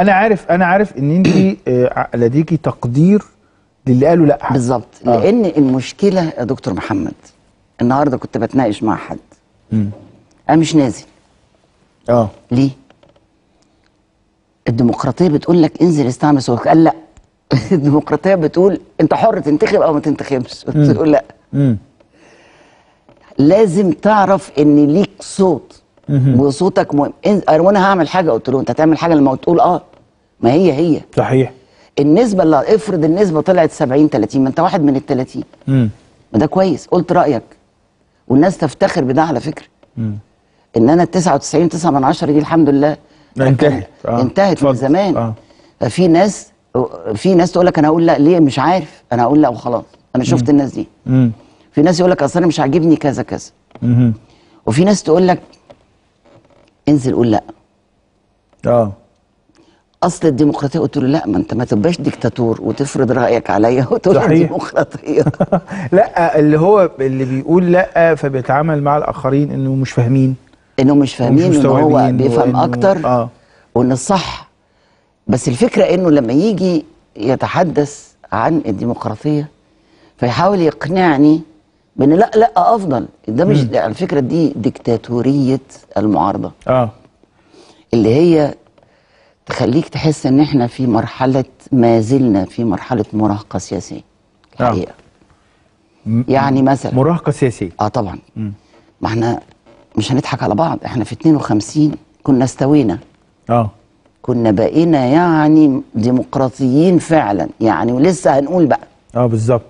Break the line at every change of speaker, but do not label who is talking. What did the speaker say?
أنا عارف أنا عارف إن أنت آه، لديكي تقدير للي قالوا لأ.
بالظبط
آه.
لأن المشكلة يا دكتور محمد النهارده كنت بتناقش مع حد.
مم.
أنا مش نازل.
آه.
ليه؟ الديمقراطية بتقول لك انزل استعمل صوتك قال لأ. الديمقراطية بتقول أنت حر تنتخب أو ما تنتخبش. قلت له
لأ.
لازم تعرف إن ليك صوت. وصوتك مهم. وأنا هعمل حاجة قلت له أنت هتعمل حاجة لما تقول آه. ما هي هي.
صحيح.
النسبة اللي افرض النسبة طلعت 70 30 ما انت واحد من ال 30
امم
ما ده كويس. قلت رأيك. والناس تفتخر بده على فكرة.
مم.
ان أنا ال 99 9 من 10 دي الحمد لله.
انتهت. آه.
انتهت من. زمان.
آه.
ففي ناس في ناس تقول لك أنا هقول لا ليه؟ مش عارف. أنا هقول لا وخلاص. أنا شفت الناس دي.
امم
في ناس يقول لك اصل أنا مش عاجبني كذا كذا.
امم
وفي ناس تقول لك انزل قول لا.
آه.
أصل الديمقراطية قلت له لا ما أنت ما تبقاش ديكتاتور وتفرض رأيك عليا وتقول لي. ديمقراطية
لا اللي هو اللي بيقول لا فبيتعامل مع الآخرين إنه مش فاهمين
إنه مش فاهمين ان هو بيفهم أكتر
آه.
وان الصح بس الفكرة إنه لما يجي يتحدث عن الديمقراطية فيحاول يقنعني بإن لا لا أفضل ده مش. على فكرة دي ديكتاتورية المعارضة
آه
اللي هي تخليك تحس إن إحنا في مرحلة ما زلنا في مرحلة مراهقة سياسية.
آه.
الحقيقة. يعني مثلا
مراهقة سياسية.
آه طبعا.
مم.
ما إحنا مش هنضحك على بعض. إحنا في 52 كنا استوينا.
آه.
كنا بقينا يعني ديمقراطيين فعلا. يعني ولسه هنقول بقى.
آه بالظبط.